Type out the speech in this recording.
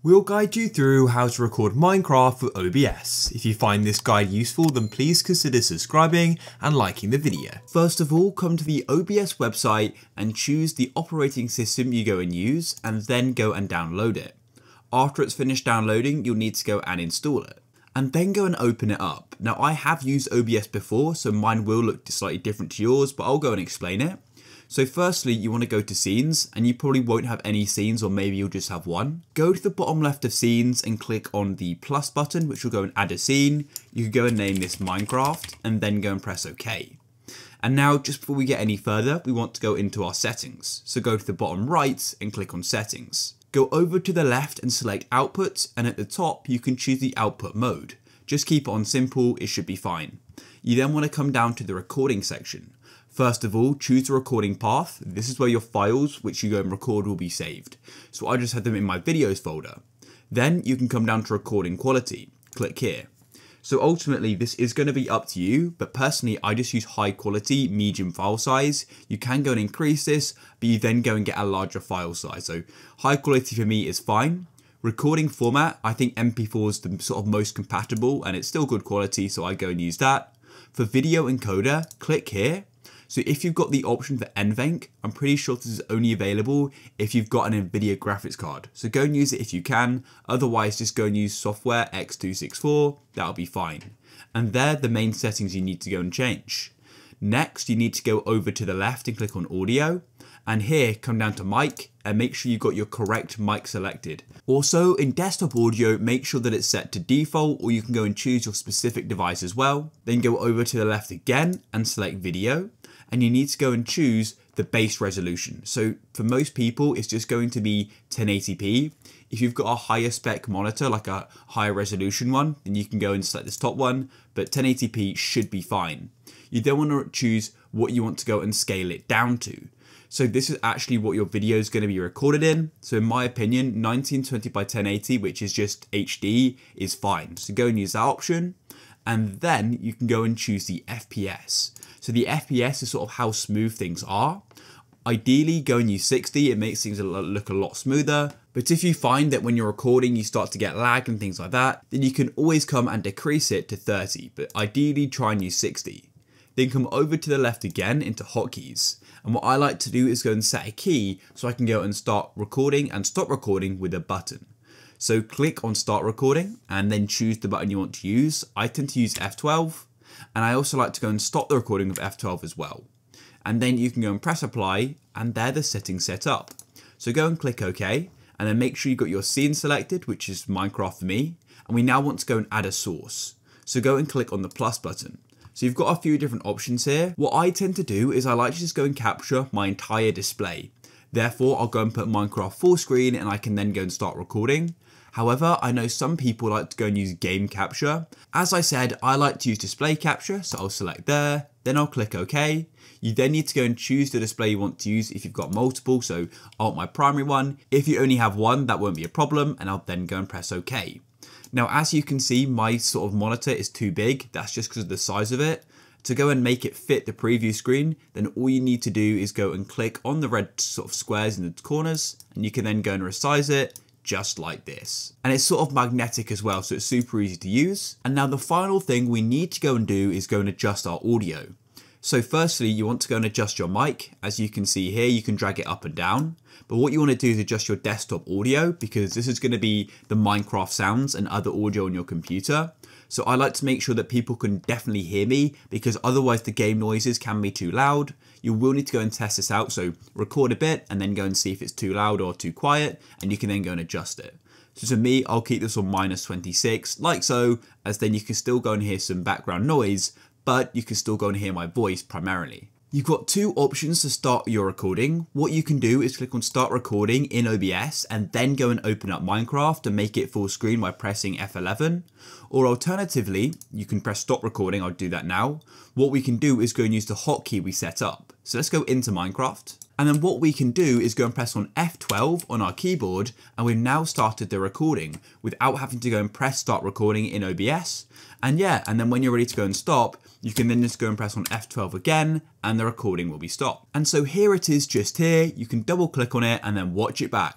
We'll guide you through how to record Minecraft with OBS. If you find this guide useful then please consider subscribing and liking the video. First of all come to the OBS website and choose the operating system you go and use and then go and download it. After it's finished downloading you'll need to go and install it and then go and open it up. Now I have used OBS before so mine will look slightly different to yours but I'll go and explain it. So firstly, you want to go to scenes and you probably won't have any scenes or maybe you'll just have one. Go to the bottom left of scenes and click on the plus button, which will go and add a scene. You can go and name this Minecraft and then go and press OK. And now just before we get any further, we want to go into our settings. So go to the bottom right and click on settings. Go over to the left and select output and at the top you can choose the output mode. Just keep it on simple, it should be fine. You then want to come down to the recording section. First of all, choose the recording path. This is where your files, which you go and record, will be saved. So I just had them in my videos folder. Then you can come down to recording quality. Click here. So ultimately this is going to be up to you, but personally I just use high quality, medium file size. You can go and increase this, but you then go and get a larger file size. So high quality for me is fine. Recording format, I think MP4 is the sort of most compatible and it's still good quality, so I go and use that. For video encoder, click here so if you've got the option for NVENC, I'm pretty sure this is only available if you've got an NVIDIA graphics card. So go and use it if you can, otherwise just go and use software X264, that'll be fine. And they're the main settings you need to go and change. Next, you need to go over to the left and click on audio. And here, come down to mic and make sure you've got your correct mic selected. Also, in desktop audio, make sure that it's set to default or you can go and choose your specific device as well. Then go over to the left again and select video and you need to go and choose the base resolution. So for most people, it's just going to be 1080p. If you've got a higher spec monitor, like a higher resolution one, then you can go and select this top one, but 1080p should be fine. You then want to choose what you want to go and scale it down to. So this is actually what your video is going to be recorded in. So in my opinion, 1920 by 1080, which is just HD, is fine. So go and use that option. And then you can go and choose the FPS. So the FPS is sort of how smooth things are. Ideally, go and use 60, it makes things look a lot smoother. But if you find that when you're recording you start to get lag and things like that, then you can always come and decrease it to 30, but ideally try and use 60. Then come over to the left again into hotkeys. And what I like to do is go and set a key so I can go and start recording and stop recording with a button. So click on start recording and then choose the button you want to use. I tend to use F12 and I also like to go and stop the recording with F12 as well. And then you can go and press apply and there the settings set up. So go and click OK and then make sure you've got your scene selected, which is Minecraft for me. And we now want to go and add a source. So go and click on the plus button. So you've got a few different options here. What I tend to do is I like to just go and capture my entire display. Therefore, I'll go and put Minecraft full screen and I can then go and start recording. However, I know some people like to go and use game capture. As I said, I like to use display capture, so I'll select there, then I'll click OK. You then need to go and choose the display you want to use if you've got multiple, so I want my primary one. If you only have one, that won't be a problem, and I'll then go and press OK. Now, as you can see, my sort of monitor is too big. That's just because of the size of it. To go and make it fit the preview screen, then all you need to do is go and click on the red sort of squares in the corners, and you can then go and resize it, just like this. And it's sort of magnetic as well, so it's super easy to use. And now the final thing we need to go and do is go and adjust our audio. So firstly, you want to go and adjust your mic. As you can see here, you can drag it up and down. But what you want to do is adjust your desktop audio because this is going to be the Minecraft sounds and other audio on your computer. So I like to make sure that people can definitely hear me because otherwise the game noises can be too loud. You will need to go and test this out. So record a bit and then go and see if it's too loud or too quiet and you can then go and adjust it. So to me, I'll keep this on minus 26 like so, as then you can still go and hear some background noise, but you can still go and hear my voice primarily. You've got two options to start your recording. What you can do is click on start recording in OBS and then go and open up Minecraft and make it full screen by pressing F11. Or alternatively, you can press stop recording, I'll do that now. What we can do is go and use the hotkey we set up. So let's go into Minecraft. And then what we can do is go and press on F12 on our keyboard and we've now started the recording without having to go and press start recording in OBS. And yeah, and then when you're ready to go and stop, you can then just go and press on F12 again and the recording will be stopped. And so here it is just here, you can double click on it and then watch it back.